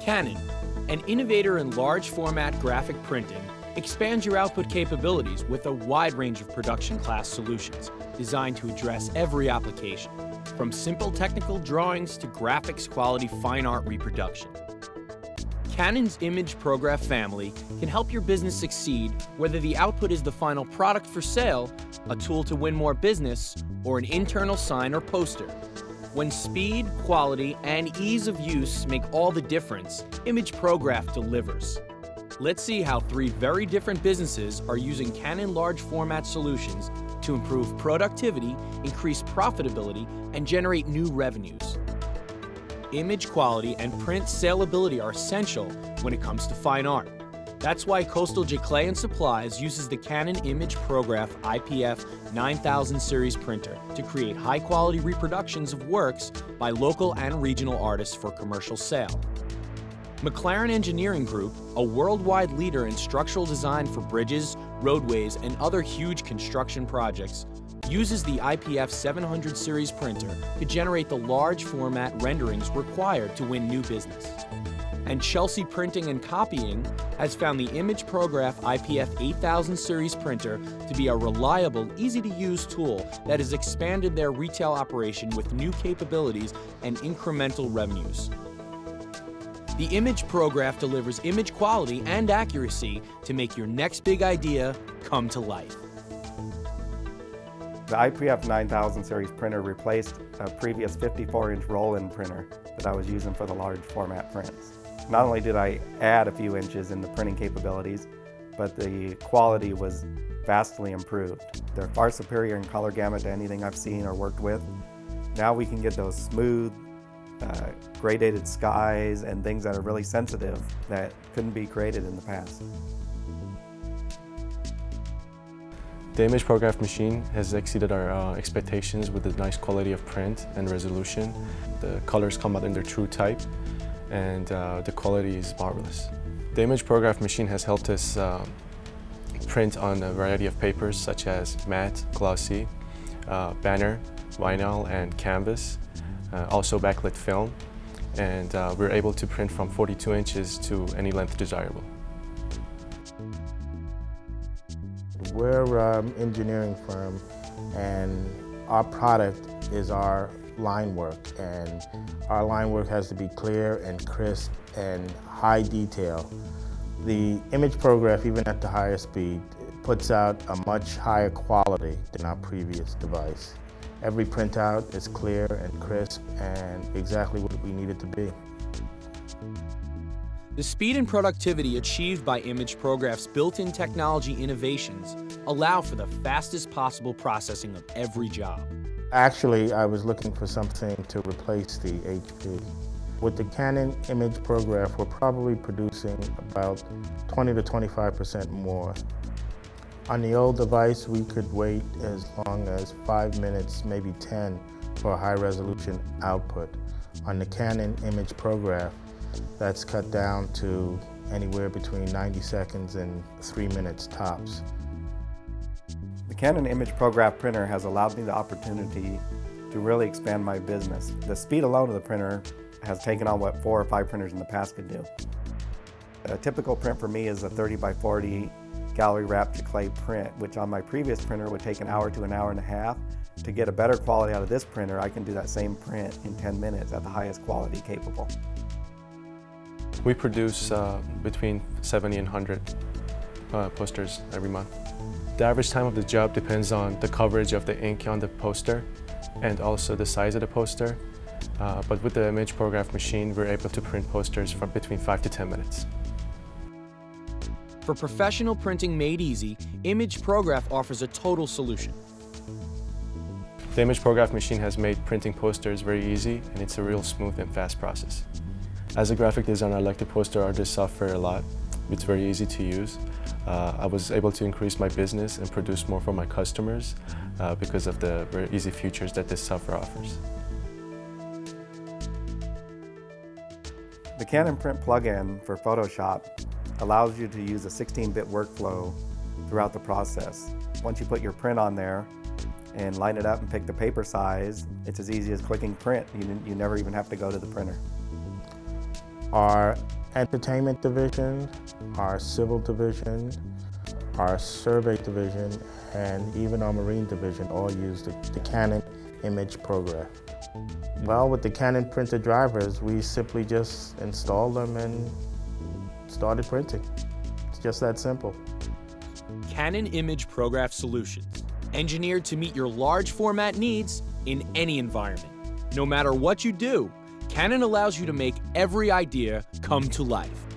Canon, an innovator in large format graphic printing, expands your output capabilities with a wide range of production class solutions designed to address every application, from simple technical drawings to graphics quality fine art reproduction. Canon's ImagePROGRAF family can help your business succeed whether the output is the final product for sale, a tool to win more business, or an internal sign or poster. When speed, quality, and ease of use make all the difference, ImagePROGRAF delivers. Let's see how three very different businesses are using Canon large format solutions to improve productivity, increase profitability, and generate new revenues. Image quality and print salability are essential when it comes to fine art. That's why Coastal Giclée and Supplies uses the Canon ImagePROGRAF IPF 9000 series printer to create high quality reproductions of works by local and regional artists for commercial sale. McLaren Engineering Group, a worldwide leader in structural design for bridges, roadways, and other huge construction projects, uses the IPF 700 series printer to generate the large format renderings required to win new business. And Chelsea Printing and Copying has found the ImagePROGRAF IPF 8000 series printer to be a reliable, easy to use tool that has expanded their retail operation with new capabilities and incremental revenues. The ImagePROGRAF delivers image quality and accuracy to make your next big idea come to life. The IPF 9000 series printer replaced a previous 54-inch roll-in printer that I was using for the large format prints. Not only did I add a few inches in the printing capabilities, but the quality was vastly improved. They're far superior in color gamut to anything I've seen or worked with. Now we can get those smooth, uh, gradated skies and things that are really sensitive that couldn't be created in the past. The imagePROGRAF machine has exceeded our uh, expectations with the nice quality of print and resolution. The colors come out in their true type and uh, the quality is marvelous. The imagePROGRAF machine has helped us uh, print on a variety of papers such as matte, glossy, uh, banner, vinyl and canvas uh, also backlit film, and uh, we're able to print from 42 inches to any length desirable. We're an engineering firm and our product is our line work and our line work has to be clear and crisp and high detail. The imagePROGRAF, even at the higher speed, puts out a much higher quality than our previous device. Every printout is clear and crisp and exactly what we need it to be. The speed and productivity achieved by ImagePROGRAF's built-in technology innovations allow for the fastest possible processing of every job. Actually, I was looking for something to replace the HP. With the Canon Image Prograph, we're probably producing about 20 to 25% more on the old device, we could wait as long as five minutes, maybe 10, for a high resolution output. On the Canon imagePROGRAF, that's cut down to anywhere between 90 seconds and three minutes tops. Canon imagePROGRAF printer has allowed me the opportunity to really expand my business. The speed alone of the printer has taken on what four or five printers in the past could do. A typical print for me is a 30 by 40 gallery wrapped giclée print, which on my previous printer would take an hour to an hour and a half. To get a better quality out of this printer, I can do that same print in 10 minutes at the highest quality capable. We produce uh, between 70 and 100 uh, posters every month. The average time of the job depends on the coverage of the ink on the poster and also the size of the poster. Uh, but with the imagePROGRAF machine, we're able to print posters from between 5 to 10 minutes. For professional printing made easy, ImagePROGRAF offers a total solution. The ImagePROGRAF machine has made printing posters very easy and it's a real smooth and fast process. As a graphic designer, I like to PosterArtist software a lot. It's very easy to use. Uh, I was able to increase my business and produce more for my customers uh, because of the very easy features that this software offers. The Canon Print plugin for Photoshop allows you to use a 16-bit workflow throughout the process. Once you put your print on there and line it up and pick the paper size, it's as easy as clicking print. You, you never even have to go to the printer. Our entertainment division, our civil division, our survey division, and even our marine division all use the, the Canon imagePROGRAF. Well, with the Canon printer drivers, we simply just installed them and started printing. It's just that simple. Canon ImagePROGRAF Solutions, engineered to meet your large format needs in any environment. No matter what you do, Canon allows you to make every idea come to life.